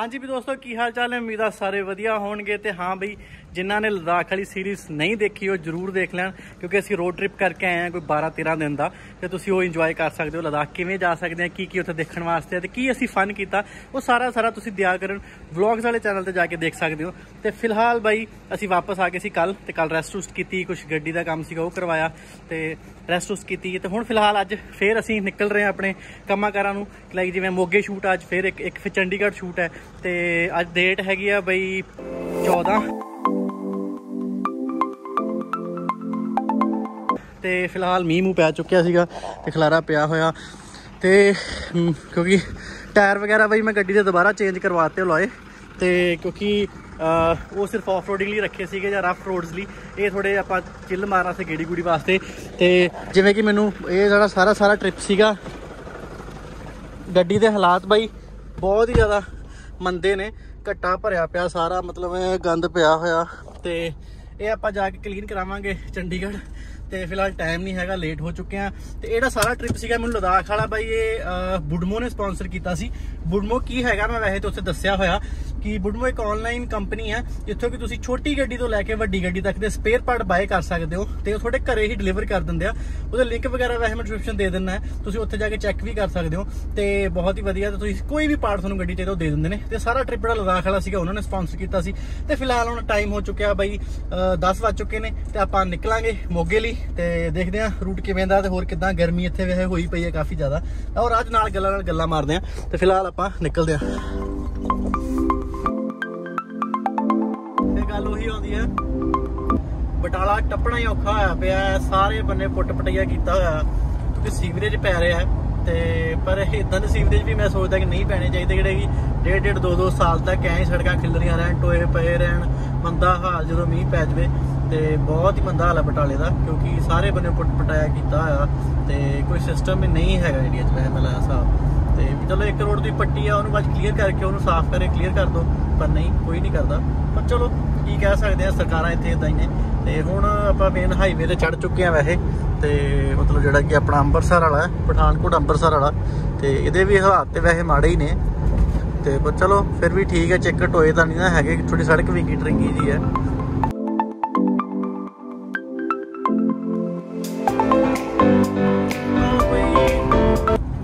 ਹਾਂਜੀ ਵੀ ਦੋਸਤੋ, ਕੀ ਹਾਲ ਚਾਲ ਹੈ ਉਮੀਦ ਆ ਸਾਰੇ ਵਧੀਆ ਹੋਣਗੇ ਤੇ ਹਾਂ ਬਈ, ਜਿਨ੍ਹਾਂ ਨੇ ਲਦਾਖ ਵਾਲੀ ਸੀਰੀਜ਼ ਨਹੀਂ ਦੇਖੀ, ਉਹ ਜਰੂਰ ਦੇਖ ਲੈਣ, ਕਿਉਂਕਿ ਅਸੀਂ ਰੋਡ ਟ੍ਰਿਪ ਕਰਕੇ ਆਏ ਹਾਂ ਕੋਈ 12 13 ਦਿਨ ਦਾ, ਤੇ ਤੁਸੀਂ ਉਹ ਇੰਜੋਏ ਕਰ ਸਕਦੇ ਹੋ ਲਦਾਖ। ਕਿਵੇਂ ਜਾ ਸਕਦੇ ਆ ਕੀ ਕੀ ਉੱਥੇ ਦੇਖਣ ਵਾਸਤੇ ਹੈ ਤੇ ਕੀ ਅਸੀਂ ਫਨ ਕੀਤਾ, ਉਹ ਸਾਰਾ ਸਾਰਾ ਤੁਸੀਂ ਦਿਆ ਕਰਨ ਵਲੌਗਸ ਵਾਲੇ ਚੈਨਲ ਤੇ ਜਾ ਕੇ ਦੇਖ ਸਕਦੇ ਹੋ। ਤੇ ਫਿਲਹਾਲ ਬਾਈ, ਅਸੀਂ ਵਾਪਸ ਆ ਗਏ ਸੀ ਕੱਲ ਤੇ ਕੱਲ ਰੈਸਟ ਰੁਸਟ ਕੀਤੀ ਕੁਝ ਗੱਡੀ ਦਾ ਕੰਮ ਸੀਗਾ, ਉਹ ਕਰਵਾਇਆ, ਤੇ ਰੈਸਟ ਰੁਸਟ ਕੀਤੀ ਤੇ ਹੁਣ ਫਿਲਹਾਲ ਅੱਜ ਫੇਰ ਅਸੀਂ ਨਿਕਲ ਰਹੇ ਹਾਂ ਆਪਣੇ ਕੰਮਾਂ ਕਾਰਾਂ ਨੂੰ ਲਾਈਕ ਜਿਵੇਂ ਮੋਗੇ ਸ਼ੂਟ ਅੱਜ ਫੇਰ ਇੱਕ ਇੱਕ ਫਿਰ ਚੰਡੀਗੜ੍ਹ ਸ਼ੂਟ ਹੈ ਤੇ ਅੱਜ ਡੇਟ ਹੈਗੀ ਆ ਬਈ 14 ਤੇ ਫਿਲਹਾਲ ਮੀਂਹ ਮੂੰਹ ਪੈ ਚੁੱਕਿਆ ਸੀਗਾ ਤੇ ਖਲਾਰਾ ਪਿਆ ਹੋਇਆ। ਤੇ ਕਿਉਂਕਿ ਟਾਇਰ ਵਗੈਰਾ ਬਈ ਮੈਂ ਗੱਡੀ ਦੇ ਦੁਬਾਰਾ ਚੇਂਜ ਕਰਵਾਤੇ ਲੋਏ ਤੇ ਕਿਉਂਕਿ ਉਹ ਸਿਰਫ ਆਫ ਰੋਡਿੰਗ ਲਈ ਰੱਖੇ ਸੀਗੇ ਜਾਂ ਰਫ ਰੋਡਸ ਲਈ। ਇਹ ਥੋੜੇ ਆਪਾਂ ਚਿੱਲ ਮਾਰਨਾ ਸੀ ਗੇੜੀ ਗੂੜੀ ਵਾਸਤੇ। ਤੇ ਜਿਵੇਂ ਕਿ ਮੈਨੂੰ ਇਹ ਜਿਹੜਾ ਸਾਰਾ ਸਾਰਾ ਟ੍ਰਿਪ ਸੀਗਾ, ਗੱਡੀ ਦੇ ਹਾਲਾਤ ਬਾਈ ਬਹੁਤ ਹੀ ਜ਼ਿਆਦਾ ਮੰਦੇ ਨੇ, ਘੱਟਾ ਭਰਿਆ ਪਿਆ ਸਾਰਾ, ਮਤਲਬ ਗੰਦ ਪਿਆ ਹੋਇਆ। ਤੇ ਇਹ ਆਪਾਂ ਜਾ ਕੇ ਕਲੀਨ ਕਰਾਵਾਂਗੇ ਚੰਡੀਗੜ੍ਹ। ਤੇ ਫਿਲਹਾਲ ਟਾਈਮ ਨਹੀਂ ਹੈਗਾ ਲੇਟ ਹੋ ਚੁੱਕੇ ਆ ਤੇ ਇਹੜਾ ਸਾਰਾ ਟ੍ਰਿਪ ਸੀਗਾ ਮੈਨੂੰ ਲਦਾਖ ਵਾਲਾ ਬਾਈ, ਇਹ ਬੁਡਮੋ ਨੇ ਸਪਾਂਸਰ ਕੀਤਾ ਸੀ। ਬੁਡਮੋ ਕੀ ਹੈਗਾ, ਮੈਂ ਵੈਸੇ ਤਾਂ ਉੱਥੇ ਦੱਸਿਆ ਹੋਇਆ। ਕਿ ਬੁਡਮੋ ਇੱਕ ਆਨਲਾਈਨ ਕੰਪਨੀ ਹੈ, ਜਿੱਥੋਂ ਕਿ ਤੁਸੀਂ ਛੋਟੀ ਗੱਡੀ ਤੋਂ ਲੈ ਕੇ ਵੱਡੀ ਗੱਡੀ ਤੱਕ ਦੇ ਸਪੇਅਰ ਪਾਰਟ ਬਾਏ ਕਰ ਸਕਦੇ ਹੋ ਤੇ ਉਹ ਤੁਹਾਡੇ ਘਰੇ ਹੀ ਡਿਲੀਵਰ ਕਰ ਦਿੰਦੇ ਆ। ਉਹਦਾ ਲਿੰਕ ਵਗੈਰਾ ਵੈਸੇ ਮੈਂ ਡਿਸਕ੍ਰਿਪਸ਼ਨ ਦੇ ਦਿੰਦਾ ਤੁਸੀਂ ਉੱਥੇ ਜਾ ਕੇ ਚੈੱਕ ਵੀ ਕਰ ਸਕਦੇ ਹੋ ਤੇ ਬਹੁਤ ਹੀ ਵਧੀਆ, ਤੇ ਤੁਸੀਂ ਕੋਈ ਵੀ ਪਾਰਟ ਤੁਹਾਨੂੰ ਗੱਡੀ ਚਾਹੀਦਾ ਉਹ ਦੇ ਦਿੰਦੇ ਨੇ। ਤੇ ਸਾਰਾ ਟ੍ਰਿਪ ਜਿਹੜਾ ਲਦਾਖ ਵਾਲਾ ਸੀਗਾ, ਉਹਨਾਂ ਨੇ ਸਪਾਂਸਰ ਕੀਤਾ ਸੀ। ਤੇ ਫਿਲਹਾਲ ਹੁਣ ਟਾਈਮ ਹੋ ਚੁੱਕਿਆ ਬਾਈ 10 ਵੱਜ ਚੁੱਕੇ ਨੇ ਤੇ ਆਪਾਂ ਨਿਕਲਾਂਗੇ ਮੋਗੇ ਲਈ ਤੇ ਦੇਖਦੇ ਹਾਂ ਰੂਟ ਕਿਵੇਂ ਦਾ ਤੇ ਹੋਰ ਕਿਦਾਂ ਗਰਮੀ ਇੱਥੇ ਵੈਸੇ ਹੋਈ ਪਈ ਹੈ ਕਾਫੀ ਜ਼ਿਆਦਾ। ਔਰ ਅੱਜ ਨਾਲ ਗੱਲਾਂ ਨਾਲ ਗੱਲਾਂ ਮਾਰਦੇ ਆ ਤੇ ਫਿਲਹਾਲ ਆਪਾਂ ਨਿਕਲਦੇ ਆ ਗੱਲ ਬਟਾਲਾ ਟੱਪਣਾ ਹੀ ਔਖਾ ਹੋਇਆ ਪਿਆ ਸਾਰੇ ਬੰਨੇ ਪੁੱਟ ਪਟਈਆ ਕੀਤਾ ਹੋਇਆ। ਕਿਉਂਕਿ ਸੀਵਰੇਜ ਪੈ ਰਿਹਾ ਤੇ ਪਰ ਇਦਾਂ ਦੇ ਸੀਵਰੇਜ ਵੀ ਮੈਂ ਸੋਚਦਾ ਕਿ ਨਹੀਂ ਪੈਣੇ ਚਾਹੀਦੇ। ਜਿਹੜੇ ਕਿ ਡੇਢ ਡੇਢ ਦੋ ਦੋ ਸਾਲ ਤੱਕ ਐਂ ਸੜਕਾਂ ਖਿਲਰੀਆਂ ਰਹਿਣ, ਟੋਏ ਪਏ ਰਹਿਣ, ਮੰਦਾ ਹਾਲ ਜਦੋਂ ਮੀਂਹ ਪੈ ਜਵੇ ਤੇ ਬਹੁਤ ਹੀ ਮੰਦਾ ਹਾਲ ਹੈ ਬਟਾਲੇ ਦਾ, ਕਿਉਂਕਿ ਸਾਰੇ ਬੰਨੇ ਪੁੱਟ ਪਟਾਇਆ ਕੀਤਾ ਹੋਇਆ। ਤੇ ਕੋਈ ਸਿਸਟਮ ਹੀ ਨਹੀਂ ਹੈਗਾ ਇੰਡੀਆ 'ਚ ਵੈਸੇ ਮਿਲਿਆ ਹਿਸਾਬ। ਤੇ ਚਲੋ ਇੱਕ ਰੋਡ ਦੀ ਪੱਟੀ ਆ, ਉਹਨੂੰ ਬਸ ਕਲੀਅਰ ਕਰਕੇ, ਉਹਨੂੰ ਸਾਫ਼ ਕਰੇ ਕਲੀਅਰ ਕਰ ਦੋ। ਪਰ ਨਹੀਂ, ਕੋਈ ਨਹੀਂ ਕਰਦਾ। ਪਰ ਚਲੋ ਕੀ ਕਹਿ ਸਕਦੇ ਆ, ਸਰਕਾਰਾਂ ਇੱਥੇ ਇਦਾਂ ਹੀ ਨੇ। ਤੇ ਹੁਣ ਆਪਾਂ ਮੇਨ ਹਾਈਵੇ ਤੇ ਚੜ ਚੁੱਕੇ ਆ ਵੈਸੇ। ਤੇ ਮਤਲਬ ਜਿਹੜਾ ਕਿ ਆਪਣਾ ਅੰਮ੍ਰਿਤਸਰ ਵਾਲਾ, ਪਠਾਨਕੋਟ ਅੰਮ੍ਰਿਤਸਰ ਵਾਲਾ। ਤੇ ਇਹਦੇ ਵੀ ਹਾਲਾਤ ਤੇ ਵੈਸੇ ਮਾੜੇ ਹੀ ਨੇ। ਤੇ ਪਰ ਚਲੋ, ਫਿਰ ਵੀ ਠੀਕ ਹੈ ਚੈੱਕ ਟੋਏ ਤਾਂ ਨਹੀਂ ਨਾ ਹੈਗੇ ਥੋੜੀ ਸੜਕ ਵੀ ਟਰਿੰਗੀ ਜੀ ਹੈ।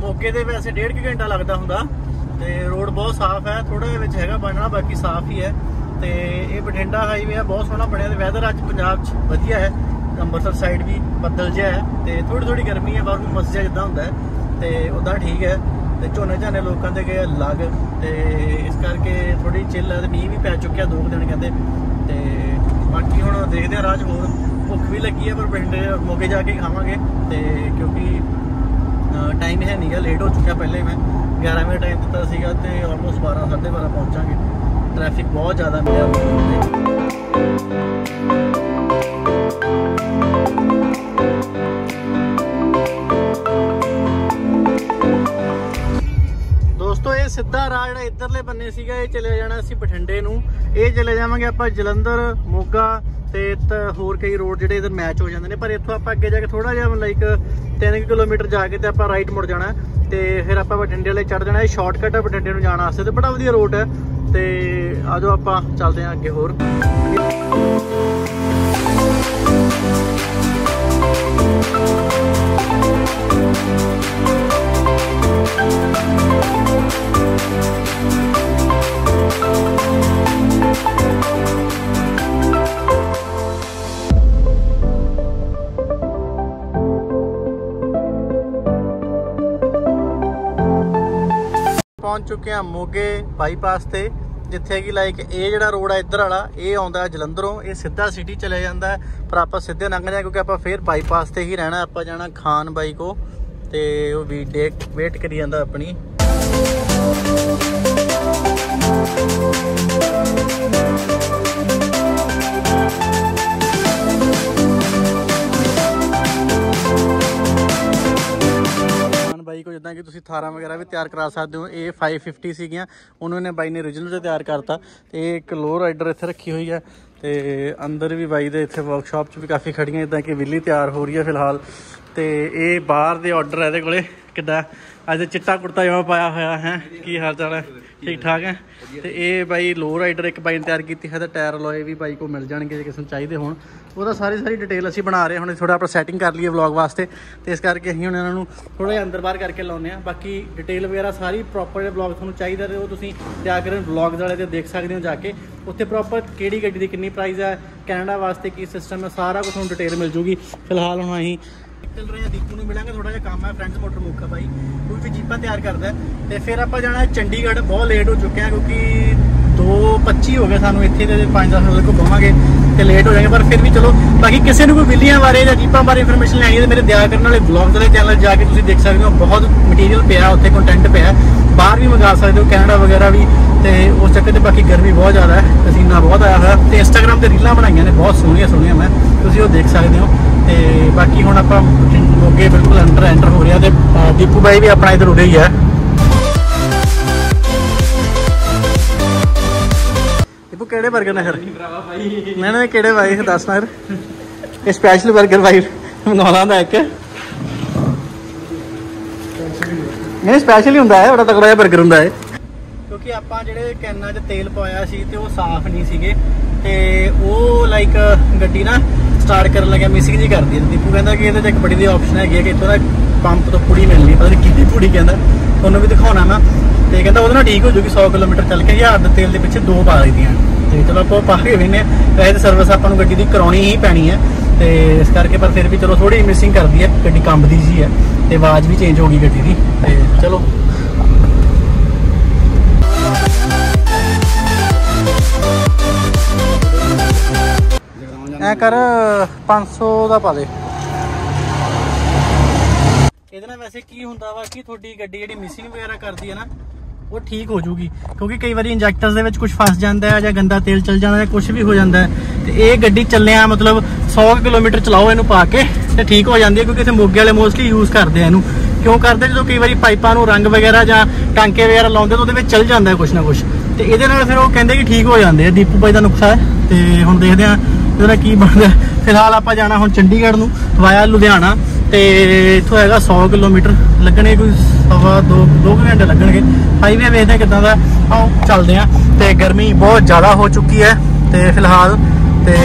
ਮੋਗੇ ਦੇ ਵੈਸੇ ਡੇਢ ਕੁ ਘੰਟਾ ਲੱਗਦਾ ਹੁੰਦਾ। ਤੇ ਰੋਡ ਬਹੁਤ ਸਾਫ਼ ਹੈ ਥੋੜਾ ਜਿਹਾ ਵਿੱਚ ਹੈਗਾ ਬਣਨਾ, ਬਾਕੀ ਸਾਫ਼ ਹੀ ਹੈ। ਤੇ ਇਹ ਬਠਿੰਡਾ ਹਾਈਵੇ ਆ, ਬਹੁਤ ਸੋਹਣਾ ਬਣਿਆ ਤੇ ਵੈਦਰ ਅੱਜ ਪੰਜਾਬ 'ਚ ਵਧੀਆ ਹੈ। ਅੰਮ੍ਰਿਤਸਰ ਸਾਈਡ ਵੀ ਬੱਦਲ ਜਿਹਾ ਹੈ ਤੇ ਥੋੜੀ ਥੋੜੀ ਗਰਮੀ ਹੈ, ਬਾਹਰ ਹੁਮਸ ਜਿਹਾ ਜਿੱਦਾਂ ਹੁੰਦਾ ਹੈ ਤੇ ਉਦਾਂ ਠੀਕ ਹੈ ਤੇ ਝੋਨੇ ਝਾਨੇ ਲੋਕਾਂ ਦੇ ਗਏ ਲੱਗ ਤੇ ਇਸ ਕਰਕੇ ਥੋੜੀ ਚਿੱਲ ਹੈ ਤੇ ਮੀਂਹ ਵੀ ਪੈ ਚੁੱਕਿਆ ਦੋ ਕੁ ਦਿਨ ਕਹਿੰਦੇ ਤੇ ਬਾਕੀ ਹੁਣ ਦੇਖਦੇ ਆ ਰਾਜ ਹੋਰ ਭੁੱਖ ਵੀ ਲੱਗੀ ਹੈ ਪਰ ਬਠਿੰਡੇ ਮੋਗੇ ਜਾ ਕੇ ਖਾਵਾਂਗੇ ਤੇ ਕਿਉਂਕਿ ਟਾਈਮ ਹੈ ਨਹੀਂਗਾ ਲੇਟ ਹੋ ਚੁੱਕਿਆ ਪਹਿਲੇ ਮੈਂ। 11 ਵਜੇ ਟਾਈਮ ਦਿੱਤਾ ਸੀਗਾ ਤੇ ਆਲਮੋਸਟ 12 12:30 ਪਹੁੰਚਾਂਗੇ। ਟ੍ਰੈਫਿਕ ਬਹੁਤ ਜ਼ਿਆਦਾ ਮਿਲਿਆ ਦੋਸਤੋ, ਇਹ ਸਿੱਧਾ ਰਾਹ ਜਿਹੜਾ ਇੱਧਰਲੇ ਬੰਨੇ ਸੀਗਾ, ਇਹ ਚਲੇ ਜਾਣਾ ਸੀ ਬਠਿੰਡੇ ਨੂੰ। ਇਹ ਚਲੇ ਜਾਵਾਂਗੇ ਆਪਾਂ ਜਲੰਧਰ, ਮੋਗਾ ਤੇ ਹੋਰ ਕਈ ਰੋਡ ਜਿਹੜੇ ਇਧਰ ਮੈਚ ਹੋ ਜਾਂਦੇ ਨੇ। ਪਰ ਇੱਥੋਂ ਆਪਾਂ ਅੱਗੇ ਜਾ ਕੇ ਥੋੜਾ ਜਿਹਾ ਲਾਈਕ 3 ਕਿਲੋਮੀਟਰ ਜਾ ਕੇ ਤੇ ਆਪਾਂ ਰਾਈਟ ਮੁੜ ਜਾਣਾ। ਤੇ ਫਿਰ ਆਪਾਂ ਬਠਿੰਡੇ ਵਾਲੇ ਚੜ ਜਾਣਾ। ਇਹ ਸ਼ਾਰਟਕਟ ਹੈ ਬਠਿੰਡੇ ਨੂੰ ਜਾਣ ਵਾਸਤੇ ਤੇ ਬੜਾ ਵਧੀਆ ਰੋਡ ਹੈ। ਤੇ ਆਜੋ ਆਪਾਂ ਚੱਲਦੇ ਹਾਂ ਅੱਗੇ ਹੋਰ। ਪਹੁੰਚ ਚੁੱਕੇ ਹਾਂ ਮੋਗੇ ਬਾਈਪਾਸ ਤੇ। ਜਿੱਥੇ ਕਿ ਲਾਈਕ ਇਹ ਜਿਹੜਾ ਰੋਡ ਆ ਇੱਧਰ ਵਾਲਾ, ਇਹ ਆਉਂਦਾ ਜਲੰਧਰੋਂ, ਇਹ ਸਿੱਧਾ ਸਿਟੀ ਚਲੇ ਜਾਂਦਾ ਪਰ ਆਪਾਂ ਸਿੱਧੇ ਲੰਘ ਜਾ ਕਿਉਂਕਿ ਆਪਾਂ ਫੇਰ ਬਾਈਪਾਸ ਤੇ ਹੀ ਰਹਿਣਾ, ਆਪਾਂ ਜਾਣਾ ਖਾਨ ਬਾਈ ਕੋ ਤੇ ਉਹ ਵੀ ਡੇਕ ਵੇਟ ਕਰੀ ਜਾਂਦਾ ਆਪਣੀ। ਕੋ ਜਿੱਦਾਂ ਕਿ ਤੁਸੀਂ ਥਾਰਾਂ ਵਗੈਰਾ ਵੀ ਤਿਆਰ ਕਰਾ ਸਕਦੇ ਹੋ। ਇਹ 550 ਸੀਗੀਆਂ। ਉਹਨੂੰ ਇਹਨੇ ਬਾਈ ਨੇ origignal ਤੇ ਤਿਆਰ ਕਰਤਾ। ਤੇ ਇਹ ਇੱਕ ਲੋ ਰਾਈਡਰ ਇੱਥੇ ਰੱਖੀ ਹੋਈ ਹੈ। ਤੇ ਅੰਦਰ ਵੀ ਬਾਈ ਦੇ ਇੱਥੇ ਵਰਕਸ਼ਾਪ 'ਚ ਵੀ ਕਾਫੀ ਖੜੀਆਂ ਇਦਾਂ ਕਿ ਵਿੱਲੀ ਤਿਆਰ ਹੋ ਰਹੀ ਹੈ ਫਿਲਹਾਲ। ਤੇ ਇਹ ਬਾਹਰ ਦੇ ਆਰਡਰ ਹੈ ਇਹਦੇ ਕੋਲੇ। ਕਿੱਦਾਂ? ਅੱਜ ਚਿੱਟਾ ਕੁੜਤਾ ਜਮਾ ਪਾਇਆ ਹੋਇਆ ਹੈ। ਕੀ ਹਾਲ ਚਾਲ ਹੈ? ਠੀਕ ਠਾਕ ਹੈ? ਤੇ ਇਹ ਬਾਈ ਲੋ ਰਾਈਡਰ ਇੱਕ ਬਾਈ ਨੇ ਤਿਆਰ ਕੀਤੀ ਹੈ ਤੇ ਟਾਇਰ ਲੋਏ ਵੀ ਬਾਈ ਕੋ ਮਿਲ ਜਾਣਗੇ ਜੇ ਕਿਸੇ ਨੂੰ ਚਾਹੀਦੇ ਹੋਣ। ਉਹਦਾ ਸਾਰੀ ਸਾਰੀ ਡਿਟੇਲ ਅਸੀਂ ਬਣਾ ਰਹੇ ਹਾਂ। ਹੁਣ ਥੋੜਾ ਆਪਾਂ ਸੈਟਿੰਗ ਕਰ ਲਈਏ ਵਲੌਗ ਵਾਸਤੇ। ਤੇ ਇਸ ਕਰਕੇ ਅਸੀਂ ਹੁਣ ਇਹਨਾਂ ਨੂੰ ਥੋੜਾ ਜਿਹਾ ਅੰਦਰ ਬਾਹਰ ਕਰਕੇ ਲਾਉਂਦੇ ਆ ਬਾਕੀ ਡਿਟੇਲ ਵਗੈਰਾ ਸਾਰੀ ਪ੍ਰੋਪਰ ਜਿਹੜਾ ਵਲੌਗ ਤੁਹਾਨੂੰ ਚਾਹੀਦਾ ਤੇ ਉਹ ਤੁਸੀਂ ਤਿਆਰ ਕਰਨ ਵਲੌਗਸ ਵਾਲੇ ਤੇ ਦੇਖ ਸਕਦੇ ਹੋ ਜਾ ਕੇ। ਉੱਥੇ ਪ੍ਰੋਪਰ ਕਿਹੜੀ ਗੱਡੀ ਦੀ ਕਿੰਨੀ ਪ੍ਰਾਈਸ ਹੈ ਕੈਨੇਡਾ ਵਾਸਤੇ ਕੀ ਸਿਸਟਮ ਹੈ ਸਾਰਾ ਕੁਝ ਤੁਹਾਨੂੰ ਡਿਟੇਲ ਮਿਲ ਜੂਗੀ। ਫਿਲਹਾਲ ਹੁਣ ਅਸੀਂ ਨਿਕਲ ਰਹੇ ਹਾਂ, ਦੀਪੂ ਨੂੰ ਮਿਲਾਂਗੇ ਥੋੜਾ ਜਿਹਾ ਕੰਮ ਹੈ ਫਰੈਂਡਸ ਮੋਟਰ ਮੁੱਖਾ ਬਾਈ। ਉਹ ਵੀ ਜੀਪਾਂ ਤਿਆਰ ਕਰਦਾ। ਹੈ। ਤੇ ਫਿਰ ਆਪਾਂ ਜਾਣਾ ਚੰਡੀਗੜ੍ਹ, ਬਹੁਤ ਲੇਟ ਹੋ ਚੁੱਕਿਆ ਹਾਂ ਕਿਉਂਕਿ 2:25 ਹੋ ਗਏ ਸਾਨੂੰ ਇੱਥੇ ਤੇ 5-10 ਵਜੇ ਕੋਲ ਪਵਾਂਗੇ ਤੇ ਲੇਟ ਹੋ ਜਾਏਗਾ ਪਰ ਫਿਰ ਵੀ ਚਲੋ, ਬਾਕੀ ਕਿਸੇ ਨੂੰ ਕੋਈ ਬਿੱਲੀਆਂ ਬਾਰੇ ਜਾਂ ਜੀਪਾਂ ਬਾਰੇ ਇਨਫੋਰਮੇਸ਼ਨ ਲੈਣੀ ਹੈ ਤੇ ਮੇਰੇ ਦਿਆ ਕਰਨ ਵਾਲੇ ਵਲੌਗ ਦੇ ਚੈਨਲ ਜਾ ਕੇ ਤੁਸੀਂ ਦੇਖ ਸਕਦੇ ਹੋ, ਬਹੁਤ ਮਟੀਰੀਅਲ ਪਿਆ, ਉੱਥੇ ਕੰਟੈਂਟ ਪਿਆ, ਬਾਹਰ ਵੀ ਮੰਗਾ ਸਕਦੇ ਹੋ, ਕੈਨੇਡਾ ਵਗੈਰਾ ਵੀ, ਤੇ ਉਸ ਚੱਕਰ ਤੇ ਬਾਕੀ ਗਰਮੀ ਬਹੁਤ ਜ਼ਿਆਦਾ ਹੈ, ਪਸੀਨਾ ਬਹੁਤ ਆਇਆ ਹੋਇਆ, ਤੇ ਇੰਸਟਾਗ੍ਰam ਤੇ ਰੀਲਾਂ ਬਣਾਈਆਂ ਨੇ, ਬਹੁਤ ਸੋਹਣੀਆਂ ਸੋਹਣੀਆਂ ਮੈਂ, ਤੁਸੀਂ ਉਹ ਦੇਖ ਸਕਦੇ ਹੋ, ਤੇ ਬਾਕੀ ਹੁਣ ਆਪਾਂ ਮੋਗੇ ਬਿਲਕੁਲ ਅੰਡਰ ਐਂਟਰ ਹੋ ਰਿਹਾ, ਤੇ ਦੀਪੂ ਬਾਈ ਵੀ ਆਪਣਾ ਇਧਰ ਉਰੇ ਹੀ ਹੈ। ਤੂੰ ਕਿਹੜੇ 버ਗਰ ਨਾਲ ਫਿਰ ਨਹੀਂ ਨਹੀਂ ਕਿਹੜੇ ਭਾਈ ਦੱਸ ਨਾ ਇਹ ਸਪੈਸ਼ਲ 버ਗਰ ਭਾਈ ਬਣਾਉਣਾ ਦਾ ਇੱਕ। ਨਹੀਂ ਸਪੈਸ਼ਲ ਹੀ ਹੁੰਦਾ ਹੈ ਬੜਾ ਤਕੜਾ ਜਿਹਾ 버ਗਰ ਹੁੰਦਾ ਹੈ ਕਿਉਂਕਿ ਆਪਾਂ ਜਿਹੜੇ ਕੈਨਾਂ 'ਚ ਤੇਲ ਪਾਇਆ ਸੀ ਤੇ ਉਹ ਸਾਫ਼ ਨਹੀਂ ਸੀਗੇ, ਤੇ ਉਹ ਲਾਈਕ ਗੱਡੀ ਨਾ ਸਟਾਰਟ ਕਰਨ ਲੱਗਿਆ ਮਿਸਿੰਗ ਜੀ ਕਰਦੀ ਹੈ ਦੀਪੂ ਕਹਿੰਦਾ ਕਿ ਇਹਦੇ 'ਚ ਇੱਕ ਬੜੀ ਦੀ ਆਪਸ਼ਨ ਹੈਗੀ ਹੈ ਕਿ ਇੱਥੋਂ ਦਾ ਪੰਪ ਤੋਂ ਪੁੜੀ ਮਿਲਣੀ, ਪਤਾ ਨਹੀਂ ਕਿੰਨੀ ਪੁੜੀ ਕਹਿੰਦਾ। ਉਹਨੂੰ ਵੀ ਦਿਖਾਉਣਾ ਨਾ ਤੇ ਕਹਿੰਦਾ ਉਹਦੇ ਨਾਲ ਠੀਕ ਹੋ ਜੂਗੀ 100 ਕਿਲੋਮੀਟਰ ਚੱਲ ਕੇ ਯਾਰ ਤੇਲ ਦੇ ਪਿੱਛੇ ਦੋ ਪਾ ਲਈਆਂ ਤੇ ਚਲੋ ਆਪਾਂ ਪਾ ਕੇ ਵੇਨੇ ਵੈਸੇ ਤਾਂ ਸਰਵਿਸ ਆਪਾਂ ਨੂੰ ਗੱਡੀ ਦੀ ਕਰਾਉਣੀ ਹੀ ਪੈਣੀ ਹੈ। ਤੇ ਇਸ ਕਰਕੇ ਪਰ ਫਿਰ ਵੀ ਚਲੋ ਥੋੜੀ ਮਿਸਿੰਗ ਕਰਦੀ ਹੈ। ਗੱਡੀ ਕੰਬਦੀ ਜੀ ਹੈ। ਤੇ ਆਵਾਜ਼ ਵੀ ਚੇਂਜ ਹੋ ਗਈ ਗੱਡੀ ਦੀ। ਤੇ ਚਲੋ। ਐ ਕਰ 500 ਦਾ ਪਾ ਦੇ। ਇਹਦੇ ਨਾਲ ਵੈਸੇ ਕੀ ਹੁੰਦਾ ਵਾ ਕਿ ਤੁਹਾਡੀ ਗੱਡੀ ਜਿਹੜੀ ਮਿਸਿੰਗ ਵਗੈਰਾ ਕਰਦੀ ਹੈ ਨਾ ਉਹ ਠੀਕ ਹੋ ਜੂਗੀ। ਕਿਉਂਕਿ ਕਈ ਵਾਰੀ ਇੰਜੈਕਟਰਸ ਦੇ ਵਿੱਚ ਕੁਝ ਫਸ ਜਾਂਦਾ ਹੈ ਜਾਂ ਗੰਦਾ ਤੇਲ ਚੱਲ ਜਾਂਦਾ ਹੈ ਕੁਝ ਵੀ ਹੋ ਜਾਂਦਾ ਹੈ। ਤੇ ਇਹ ਗੱਡੀ ਚੱਲਿਆ ਮਤਲਬ 100 ਕਿਲੋਮੀਟਰ ਚਲਾਓ ਇਹਨੂੰ ਪਾ ਕੇ ਤੇ ਠੀਕ ਹੋ ਜਾਂਦੀ ਹੈ ਕਿਉਂਕਿ ਇੱਥੇ ਮੋਗੇ ਵਾਲੇ ਮੋਸਟਲੀ ਯੂਜ਼ ਕਰਦੇ ਆ ਇਹਨੂੰ। ਕਿਉਂ ਕਰਦੇ? ਜਦੋਂ ਕਈ ਵਾਰੀ ਪਾਈਪਾਂ ਨੂੰ ਰੰਗ ਵਗੈਰਾ ਜਾਂ ਟਾਂਕੇ ਵਗੈਰਾ ਲਾਉਂਦੇ ਤਾਂ ਉਹਦੇ ਵਿੱਚ ਚੱਲ ਜਾਂਦਾ ਹੈ ਕੁਝ ਨਾ ਕੁਝ ਤੇ ਇਹਦੇ ਨਾਲ ਫਿਰ ਉਹ ਕਹਿੰਦੇ ਕਿ ਠੀਕ ਹੋ ਜਾਂਦੇ ਆ। ਦੀਪੂ ਭਾਈ ਦਾ ਨੁਕਸਾ ਹੈ ਤੇ ਹੁਣ ਦੇਖਦੇ ਆ ਇਹਦਾ ਕੀ ਬਣਦਾ ਫਿਲਹਾਲ ਆਪਾਂ ਜਾਣਾ ਹੁਣ ਚੰਡੀਗੜ੍ਹ ਨੂੰ, ਵਾਇਆ ਲੁਧਿਆਣਾ। ਤੇ ਇੱਥੋਂ ਹੈਗਾ 100 ਕਿਲੋਮੀਟਰ ਲੱਗਣੇ, ਕੋਈ ਸਵਾ ਦੋ ਦੋ ਕੁ ਘੰਟੇ ਲੱਗਣਗੇ। ਹਾਈਵੇ ਵੇਖਦੇ ਹਾਂ ਕਿੱਦਾਂ ਦਾ ਆਓ ਚੱਲਦੇ ਆ ਤੇ ਗਰਮੀ ਬਹੁਤ ਜ਼ਿਆਦਾ ਹੋ ਚੁੱਕੀ ਹੈ ਤੇ ਫਿਲਹਾਲ ਤੇ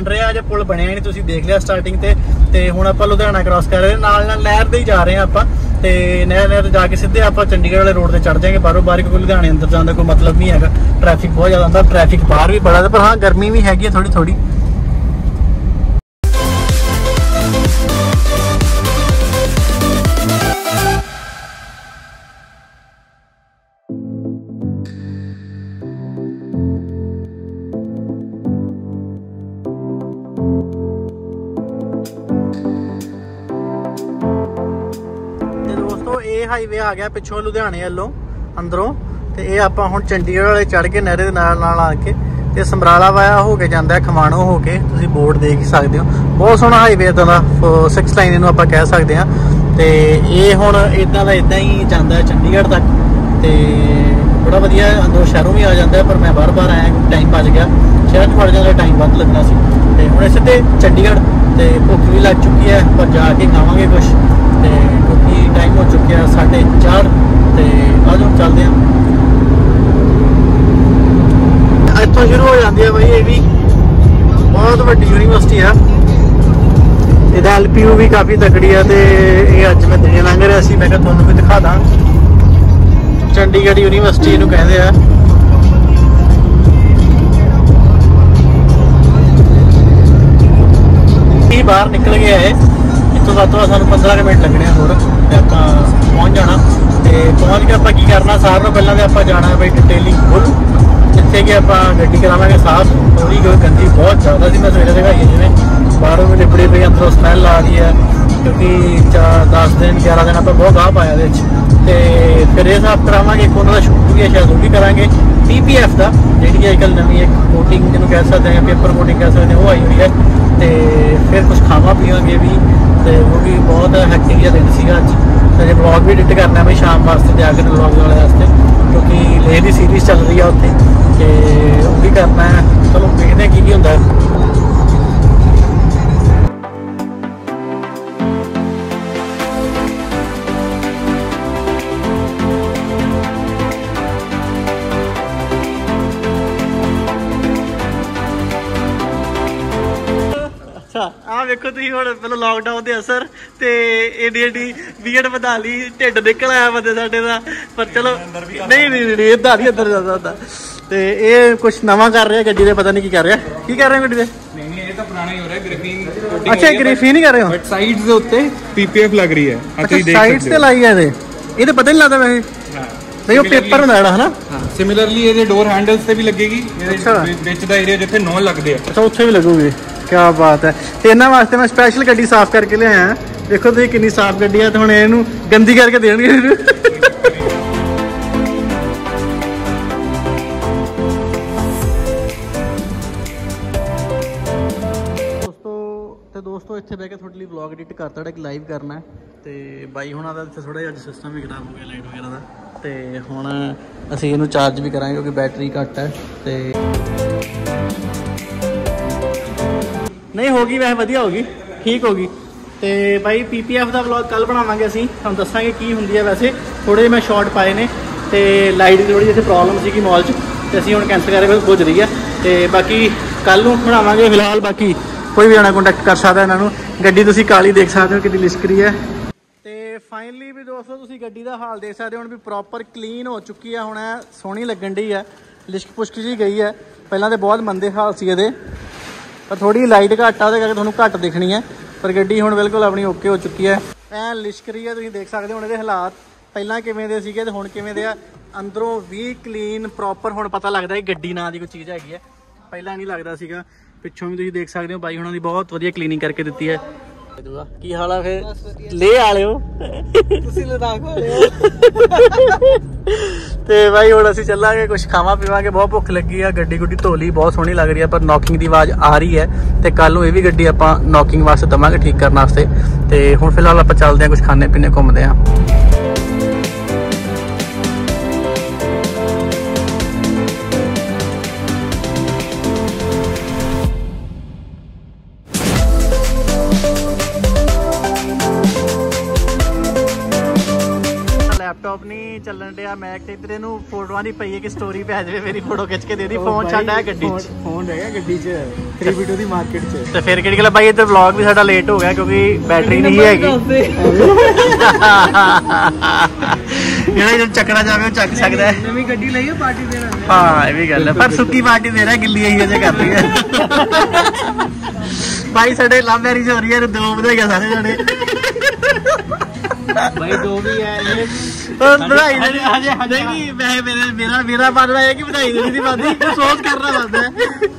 ਬਣ ਰਿਹਾ ਜੇ ਪੁਲ ਬਣਿਆ ਨਹੀਂ, ਤੁਸੀਂ ਦੇਖ ਲਿਆ ਸਟਾਰਟਿੰਗ ਤੇ ਤੇ ਹੁਣ ਆਪਾਂ ਲੁਧਿਆਣਾ ਕ੍ਰਾਸ ਕਰ ਰਹੇ ਨਾਲ ਨਾਲ ਨਹਿਰ ਦੇ ਹੀ ਜਾ ਰਹੇ ਹਾਂ ਆਪਾਂ। ਤੇ ਨਹਿਰ ਨਹਿਰ ਜਾ ਕੇ ਸਿੱਧੇ ਆਪਾਂ ਚੰਡੀਗੜ੍ਹ ਵਾਲੇ ਰੋਡ ਤੇ ਚੜ ਜਾਾਂਗੇ ਬਾਹਰੋਂ ਬਾਹਰ ਕਿਉਂਕਿ ਲੁਧਿਆਣੇ ਅੰਦਰ ਜਾਣ ਦਾ ਕੋਈ ਮਤਲਬ ਨਹੀਂ ਹੈਗਾ। ਟ੍ਰੈਫਿਕ ਬਹੁਤ ਜ਼ਿਆਦਾ ਹੁੰਦਾ ਟ੍ਰੈਫਿਕ ਬਾਹਰ ਵੀ ਬੜਾ ਪਰ ਹਾਂ, ਗਰਮੀ ਵੀ ਹੈਗੀ ਹੈ ਥੋੜੀ ਥੋੜੀ ਦੋਸਤੋ ਇਹ ਹਾਈਵੇ ਆ ਗਿਆ ਪਿੱਛੋਂ ਲੁਧਿਆਣੇ ਵੱਲੋਂ ਅੰਦਰੋਂ। ਤੇ ਇਹ ਆਪਾਂ ਹੁਣ ਚੰਡੀਗੜ੍ਹ ਵਾਲੇ ਚੜ ਕੇ ਨਹਿਰੇ ਦੇ ਨਾਲ ਨਾਲ ਆ ਕੇ ਤੇ ਸਮਰਾਲਾ ਵਾਇਆ ਹੋ ਕੇ ਜਾਂਦਾ ਹੈ ਖਮਾਣੋ ਹੋ ਕੇ। ਤੁਸੀਂ ਬੋਰਡ ਦੇਖ ਹੀ ਸਕਦੇ ਹੋ। ਬਹੁਤ ਸੋਹਣਾ ਹਾਈਵੇ ਇਦਾਂ ਦਾ 6 ਲਾਈਨ ਇਹਨੂੰ ਆਪਾਂ ਕਹਿ ਸਕਦੇ ਹਾਂ। ਤੇ ਇਹ ਹੁਣ ਇਦਾਂ ਦਾ ਇਦਾਂ ਹੀ ਜਾਂਦਾ ਹੈ ਚੰਡੀਗੜ੍ਹ ਤੱਕ। ਤੇ ਬੜਾ ਵਧੀਆ ਅੰਦਰੋਂ ਸ਼ਹਿਰੋਂ ਵੀ ਆ ਜਾਂਦਾ ਹੈ, ਪਰ ਮੈਂ ਬਾਰ-ਬਾਰ ਆਇਆ ਟਾਈਮ ਬਚ ਗਿਆ। ਸ਼ਹਿਰ 'ਚ ਵੜ ਜਾਂਦਾ ਟਾਈਮ ਵੱਧ ਲੱਗਣਾ ਸੀ। ਤੇ ਹੁਣ ਸਿੱਧੇ ਚੰਡੀਗੜ੍ਹ ਤੇ ਭੁੱਖ ਵੀ ਲੱਗ ਚੁੱਕੀ ਹੈ ਪਰ ਜਾ ਕੇ ਖਾਵਾਂਗੇ ਕੁਝ ਤੇ ਕਿਉਂਕਿ ਟਾਈਮ ਹੋ ਚੁੱਕਿਆ 4:30 ਤੇ ਆਜੋ ਚੱਲਦੇ ਹਾਂ। ਇੱਥੋਂ ਸ਼ੁਰੂ ਹੋ ਜਾਂਦੀ ਹੈ ਬਾਈ ਇਹ ਵੀ। ਬਹੁਤ ਵੱਡੀ ਯੂਨੀਵਰਸਿਟੀ ਆ। ਇਹਦਾ ਐਲਪੀਯੂ ਵੀ ਕਾਫੀ ਤਕੜੀ ਆ ਤੇ ਇਹ ਅੱਜ ਮੈਂ ਦਿਨੇ ਲੰਘ ਰਿਹਾ ਸੀ, ਮੈਂ ਕਿਹਾ ਤੁਹਾਨੂੰ ਵੀ ਦਿਖਾ ਦਾਂ। ਚੰਡੀਗੜ੍ਹ ਯੂਨੀਵਰਸਿਟੀ ਇਹਨੂੰ ਕਹਿੰਦੇ ਆ। ਬਾਹਰ ਨਿਕਲ ਗਿਆ ਹੈ ਇੱਥੋਂ ਸਾਤੋਂ ਸਾਨੂੰ 15 ਕੁ ਮਿੰਟ ਲੱਗਣੇ ਆ ਹੋਰ। ਪਹੁੰਚ ਜਾਣਾ। ਤੇ ਪਹੁੰਚ ਕੇ ਆਪਾਂ ਕੀ ਕਰਨਾ ਸਾਰਿਆਂ ਨੂੰ ਪਹਿਲਾਂ ਤੇ ਆਪਾਂ ਜਾਣਾ ਬਈ ਡਿਟੇਲਿੰਗ ਫੁੱਲ। ਜਿੱਥੇ ਕਿ ਆਪਾਂ ਗੱਡੀ ਕਰਾਵਾਂਗੇ ਸਾਫ਼ ਥੋੜੀ ਕੋਈ ਗੰਦੀ ਬਹੁਤ ਜ਼ਿਆਦਾ ਸੀ, ਮੈਂ ਸਵੇਰੇ ਦਿਖਾਈ ਜਿਵੇਂ। ਬਾਹਰੋਂ ਵੀ ਲਿਬੜੇ ਪਈ, ਅੰਦਰੋਂ ਸਮੈਲ ਆ ਰਹੀ ਹੈ। ਕਿਉਂਕਿ 10 ਦਿਨ 11 ਦਿਨ ਆਪਾਂ ਬਹੁਤ ਗਾਹ ਪਾਇਆ ਦੇ ਵਿੱਚ। ਤੇ ਫਿਰ ਇਹ ਸਾਫ਼ ਕਰਾਵਾਂਗੇ, ਇੱਕ ਉਹਨਾਂ ਦਾ ਸ਼ੂਟ ਵੀ ਹੈ, ਸ਼ਾਇਦ ਉਹ ਵੀ ਕਰਾਂਗੇ। ਪੀਪੀਐਫ ਦਾ, ਜਿਹੜੀ ਅੱਜ ਕੱਲ੍ਹ ਨਵੀਂ ਇੱਕ ਕੋਟਿੰਗ ਜਿਹਨੂੰ ਕਹਿ ਸਕਦੇ ਹਾਂ ਪੇਪਰ ਕੋਟਿੰਗ ਕਹਿ ਸਕਦੇ ਹਾਂ, ਉਹ ਆਈ ਹੋਈ ਹੈ। ਤੇ ਫਿਰ ਕੁਝ ਖਾਵਾ ਪੀਵਾਂਗੇ ਵੀ। ਤੇ ਉਹ ਵੀ ਬਹੁਤ ਹੈਕਟਿਕ ਜਿਹਾ ਦਿਨ ਸੀਗਾ ਅੱਜ। ਤੇ ਜੇ ਵਲੌਗ ਵੀ ਐਡਿਟ ਕਰਨਾ ਬਈ ਸ਼ਾਮ ਵਾਸਤੇ ਜਾ ਕੇ ਵਲੌਗ ਵਾਲੇ ਵਾਸਤੇ, ਕਿਉਂਕਿ ਲੇਹ ਦੀ ਸੀਰੀਜ਼ ਚੱਲ ਰਹੀ ਆ ਉੱਥੇ। ਤੇ ਉਹ ਵੀ ਕਰਨਾ ਹੈ। ਚਲੋ ਵੇਖਦੇ ਹਾਂ ਕੀ ਕੀ ਹੁੰਦਾ। ਅੱਛਾ ਆ ਵੇਖੋ ਤੁਸੀਂ ਹੁਣ ਪਹਿਲਾਂ ਲਾਕਡਾਊਨ ਦੇ ਅਸਰ ਤੇ ਏਡੀ ਏਡੀ ਬੀਐਡ ਵਧਾ ਲਈ ਢਿੱਡ ਨਿਕਲ ਆਇਆ ਬੰਦੇ ਸਾਡੇ ਦਾ। ਪਰ ਚਲੋ ਨਹੀਂ ਨਹੀਂ ਨਹੀਂ ਇਦਾਂ ਨਹੀਂ ਅੰਦਰ ਜਾਂਦਾ ਹੁੰਦਾ। ਤੇ ਇਹ ਕੁਝ ਨਵਾਂ ਕਰ ਰਿਹਾ ਗੱਡੀ ਦੇ ਪਤਾ ਨਹੀਂ ਕੀ ਕਰ ਰਿਹਾ। ਕੀ ਕਰ ਰਿਹਾ ਗੱਡੀ ਦੇ? ਨਹੀਂ ਨਹੀਂ ਇਹ ਤਾਂ ਪੁਰਾਣਾ ਹੀ ਹੋ ਰਿਹਾ ਗ੍ਰਿਫਿੰਗ ਅੱਛਾ ਗ੍ਰੀਫੀ ਨਹੀਂ ਕਰ ਰਹੇ ਹੋ? ਬਟ ਸਾਈਡਸ ਦੇ ਉੱਤੇ ਪੀਪੀਐਫ ਲੱਗ ਰਹੀ ਹੈ। ਆ ਅੱਛਾ ਤੁਸੀਂ ਦੇਖ ਸਾਈਡਸ ਤੇ ਹੋ। ਲਾਈ ਹੈ ਇਹਦੇ। ਇਹ ਤਾਂ ਪਤਾ ਨਹੀਂ ਲੱਗਦਾ ਵੈਸੇ। ਹਾਂ। ਨਹੀਂ ਉਹ ਪੇਪਰ ਹੁੰਦਾ ਜਿਹੜਾ ਹਨਾ? ਹਾਂ ਸਿਮਿਲਰਲੀ ਇਹਦੇ ਡੋਰ ਹੈਂਡਲਸ ਤੇ ਵੀ ਲੱਗੇਗੀ। ਇਹਦੇ ਵਿੱਚ- ਵਿੱਚ ਦਾ ਏਰੀਆ ਜਿੱਥੇ ਨੌ ਲੱਗਦੇ ਆ। ਅੱਛਾ ਉੱਥੇ ਵੀ ਲੱਗੂਗੀ। ਕੀ ਬਾਤ ਹੈ। ਤੇ ਇਹਨਾਂ ਵਾਸਤੇ ਮੈਂ ਸਪੈਸ਼ਲ ਗੱਡੀ ਸਾਫ਼ ਕਰਕੇ ਲਿਆਇਆ। ਹਾਂ। ਦੇਖੋ ਤੁਸੀਂ ਕਿੰਨੀ ਸਾਫ਼ ਗੱਡੀ ਹੈ ਤੇ ਹੁਣ ਇਹਨੂੰ ਗੰਦੀ ਕਰਕੇ ਦੇਣਗੇ ਇਹਨੂੰ। ਦੋਸਤੋ, ਤੇ ਦੋਸਤੋ, ਇੱਥੇ ਬਹਿ ਕੇ ਤੁਹਾਡੇ ਲਈ ਵਲੌਗ ਐਡਿਟ ਕਰਤਾ ਜਿਹੜਾ ਕਿ ਲਾਈਵ ਕਰਨਾ ਹੈ। ਤੇ ਬਾਈ ਹੁਣਾਂ ਦਾ ਇੱਥੇ ਥੋੜਾ ਜਿਹਾ ਸਿਸਟਮ ਵੀ ਖਰਾਬ ਹੋ ਗਿਆ ਲਾਈਟ ਵਗੈਰਾ ਦਾ। ਤੇ ਹੁਣ ਅਸੀਂ ਇਹਨੂੰ ਚਾਰਜ ਵੀ ਕਰਾਂਗੇ ਕਿਉਂਕਿ ਬੈਟਰੀ ਘੱਟ ਹੈ। ਤੇ ਨਹੀਂ, ਹੋ ਗਈ, ਵੈਸੇ ਵਧੀਆ ਹੋ ਗਈ, ਠੀਕ ਹੋ ਗਈ। ਤੇ ਬਾਈ ਪੀਪੀਐਫ ਦਾ ਵਲੌਗ ਕੱਲ ਬਣਾਵਾਂਗੇ ਅਸੀਂ, ਤੁਹਾਨੂੰ ਦੱਸਾਂਗੇ ਕੀ ਹੁੰਦੀ ਹੈ ਵੈਸੇ। ਥੋੜੇ ਜਿਹੇ ਮੈਂ ਸ਼ਾਰਟ ਪਾਏ ਨੇ, ਤੇ ਲਾਈਟ ਦੀ ਥੋੜੀ ਜਿਹੀ ਇੱਥੇ ਪ੍ਰੋਬਲਮ ਸੀਗੀ ਮਾਲ 'ਚ, ਤੇ ਅਸੀਂ ਹੁਣ ਕੈਂਸਲ ਕਰਕੇ ਪੁੱਜ ਰਹੀ ਹੈ ਤੇ ਬਾਕੀ ਕੱਲ ਨੂੰ ਬਣਾਵਾਂਗੇ ਫਿਲਹਾਲ, ਬਾਕੀ ਕੋਈ ਵੀ ਆਣਾ ਕੰਟੈਕਟ ਕਰ ਸਕਦਾ ਇਹਨਾਂ ਨੂੰ। ਗੱਡੀ ਤੁਸੀਂ ਕਾਲੀ ਦੇਖ ਸਕਦੇ ਹੋ ਕਿੰਨੀ ਲਿਸ਼ਕ ਰਹੀ ਹੈ। ਤੇ ਫਾਈਨਲੀ ਵੀ ਦੋਸਤੋ, ਤੁਸੀਂ ਗੱਡੀ ਦਾ ਹਾਲ ਦੇਖ ਸਕਦੇ ਹੋ, ਹੁਣ ਵੀ ਪ੍ਰੋਪਰ ਕਲੀਨ ਹੋ ਚੁੱਕੀ ਹੈ, ਹੁਣ ਇਹ ਸੋਹਣੀ ਲੱਗਣ ਡਈ ਹੈ। ਲਿਸ਼ਕ ਪੁਸ਼ਕ ਜੀ ਗਈ ਹੈ। ਪਹਿਲਾਂ ਤੇ ਬਹੁਤ ਮੰਦੇ ਹਾਲ ਸੀ ਇਹਦੇ। ਪਰ ਥੋੜੀ ਲਾਈਟ ਘੱਟ ਆ, ਉਹਦੇ ਕਰਕੇ ਤੁਹਾਨੂੰ ਘੱਟ ਦਿਖਣੀ ਹੈ। ਪਰ ਗੱਡੀ ਹੁਣ ਬਿਲਕੁਲ ਆਪਣੀ ਓਕੇ ਹੋ ਚੁੱਕੀ ਹੈ। ਐ ਲਿਸ਼ਕ ਰਹੀ ਹੈ ਤੁਸੀਂ ਦੇਖ ਸਕਦੇ ਹੋ ਹੁਣ ਇਹਦੇ ਹਾਲਾਤ। ਪਹਿਲਾਂ ਕਿਵੇਂ ਦੇ ਸੀਗੇ ਤੇ ਹੁਣ ਕਿਵੇਂ ਦੇ ਆ? ਅੰਦਰੋਂ ਵੀ ਕਲੀਨ ਪ੍ਰੋਪਰ ਹੁਣ ਪਤਾ ਲੱਗਦਾ ਹੈ ਗੱਡੀ ਨਾਂ ਦੀ ਕੋਈ ਚੀਜ਼ ਹੈਗੀ ਹੈ। ਪਹਿਲਾਂ ਨਹੀਂ ਲੱਗਦਾ ਸੀਗਾ। ਪਿੱਛੋਂ ਵੀ ਤੁਸੀਂ ਦੇਖ ਸਕਦੇ ਹੋ ਬਾਈ ਹੁਣਾਂ ਦੀ ਬਹੁਤ ਵਧੀਆ ਕਲੀਨਿੰਗ ਕਰਕੇ ਦਿੱਤੀ ਹੈ। ਕੀ ਹਾਲ ਆ ਫੇਰ ਲੈ ਆਲਿਓ। ਤੁਸੀਂ ਲਦਾਖ ਵਾਲੇ ਹੋ। ਤੇ ਬਾਈ ਹੁਣ ਅਸੀਂ ਚੱਲਾਂਗੇ ਕੁਝ ਖਾਵਾਂ ਪੀਵਾਂਗੇ। ਬਹੁਤ ਭੁੱਖ ਲੱਗੀ ਆ ਗੱਡੀ ਗੁੱਡੀ ਧੋ ਲਈ ਬਹੁਤ ਸੋਹਣੀ ਲੱਗ ਰਹੀ ਆ ਪਰ ਨੌਕਿੰਗ ਦੀ ਆਵਾਜ਼ ਆ ਰਹੀ ਹੈ। ਤੇ ਕੱਲ ਨੂੰ ਇਹ ਵੀ ਗੱਡੀ ਆਪਾਂ ਨੌਕਿੰਗ ਵਾਸਤੇ ਦਵਾਂਗੇ ਠੀਕ ਕਰਨ ਵਾਸਤੇ। ਤੇ ਹੁਣ ਫਿਲਹਾਲ ਆਪਾਂ ਚੱਲਦੇ ਆ ਕੁਝ ਖਾਣੇ ਪੀਣੇ ਘੁੰਮਦੇ ਆ ਡਿਆ ਮੈਂ ਤੇ ਇਧਰ ਇਹਨੂੰ ਫੋਟੋਆਂ ਦੀ ਪਈ ਹੈ ਕਿ ਸਟੋਰੀ ਪੈ ਜਾਵੇ ਮੇਰੀ ਫੋਟੋ ਖਿੱਚ ਕੇ ਦੇ ਦੀ ਫੋਨ ਛੱਡ ਆ ਗੱਡੀ 'ਚ। ਫੋਨ ਰਹਿ ਗਿਆ ਗੱਡੀ 'ਚ 3 ਵੀਡੀਓ ਦੀ ਮਾਰਕੀਟ 'ਚ। ਤੇ ਫਿਰ ਕਿਹੜੀ ਗੱਲ ਆ ਬਾਈ ਇੱਧਰ ਵਲੌਗ ਵੀ ਸਾਡਾ ਲੇਟ ਹੋ ਗਿਆ ਕਿਉਂਕਿ ਬੈਟਰੀ ਨਹੀਂ ਹੈਗੀ। ਜਿਹੜਾ ਜਦੋਂ ਚੱਕਣਾ ਜਾਵੇ ਉਹ ਚੱਕ ਸਕਦਾ ਹੈ। ਨਵੀਂ ਗੱਡੀ ਲਈ ਹੈ ਪਾਰਟੀ ਦੇਣਾ ਹਾਂ ਇਹ ਵੀ ਗੱਲ ਹੈ ਪਰ ਸੁੱਕੀ ਪਾਰਟੀ ਦੇ ਰਿਹਾ ਗਿੱਲੀ ਆਈ ਅਜੇ ਕਰ ਰਹੀ ਹੈ ਬਾਈ ਸਾਡੇ ਲਵ ਮੈਰਿਜ ਹੋ ਰਹੀ ਹੈ ਦੋ ਵਧਾਈਆਂ ਸਾਰੇ ਜਣੇ। ਭਾਈ ਜੋ ਵੀ ਹੈ ਇਹ ਉਹ ਵਧਾਈ ਦੇ ਹਜੇ ਹਜੇ ਨਹੀਂ ਮੈਂ ਮੇਰੇ ਮੇਰਾ ਮੇਰਾ ਬਣਦਾ ਹੈ ਕਿ ਵਧਾਈ ਦੇਣੀ ਦੀ ਬੰਦੀ। ਅਫਸੋਸ ਕਰਨਾ ਬੰਦਾ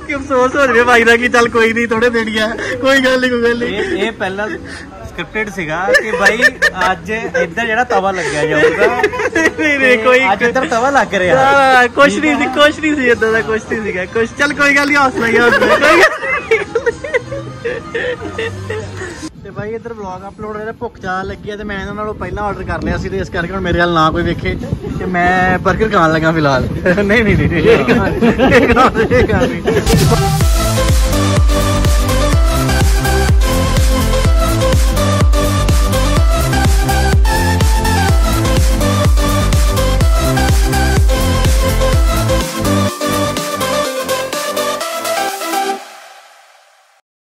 ਕਿ ਅਫਸੋਸ ਹੋ ਰਿਹਾ ਭਾਈ ਦਾ ਕਿ ਚੱਲ ਕੋਈ ਨਹੀਂ ਥੋੜੇ ਦੇਣੀ ਆ। ਕੋਈ ਗੱਲ ਨਹੀਂ ਕੋਈ ਗੱਲ ਨਹੀਂ। ਇਹ ਇਹ ਪਹਿਲਾਂ ਸਕ੍ਰਿਪਟਡ ਸੀਗਾ ਕਿ ਭਾਈ ਅੱਜ ਇੱਧਰ ਜਿਹੜਾ ਤਵਾ ਲੱਗਿਆ ਜਾਊਗਾ। ਨਹੀਂ ਨਹੀਂ ਕੋਈ ਅੱਜ ਇੱਧਰ ਤਵਾ ਲੱਗ ਰਿਹਾ। ਕੁਛ ਨਹੀਂ ਸੀ ਕੁਛ ਨਹੀਂ ਸੀ ਇਦਾਂ ਦਾ ਕੁਛ ਨਹੀਂ ਸੀਗਾ। ਕੁਛ ਚੱਲ ਕੋਈ ਗੱਲ ਨਹੀਂ ਹੌਸਲਾ ਹੀ ਹੌਸਲਾ ਕੋਈ ਗੱਲ। ਤੇ ਬਾਈ ਇੱਧਰ ਵਲੌਗ ਅਪਲੋਡ ਹੋ ਰਿਹਾ ਭੁੱਖ ਜ਼ਿਆਦਾ ਲੱਗੀ ਹੈ ਤੇ ਮੈਂ ਇਹਨਾਂ ਨਾਲੋਂ ਪਹਿਲਾਂ ਆਰਡਰ ਕਰ ਲਿਆ ਸੀ ਤੇ ਇਸ ਕਰਕੇ ਹੁਣ ਮੇਰੇ ਨਾਲ ਨਾ ਕੋਈ ਵੇਖੇ ਤੇ ਮੈਂ 버ਗਰ ਖਾਣ ਲੱਗਾ ਫਿਲਹਾਲ। ਨਹੀਂ ਨਹੀਂ ਨਹੀਂ ਇਹ ਗੱਲ ਨਹੀਂ।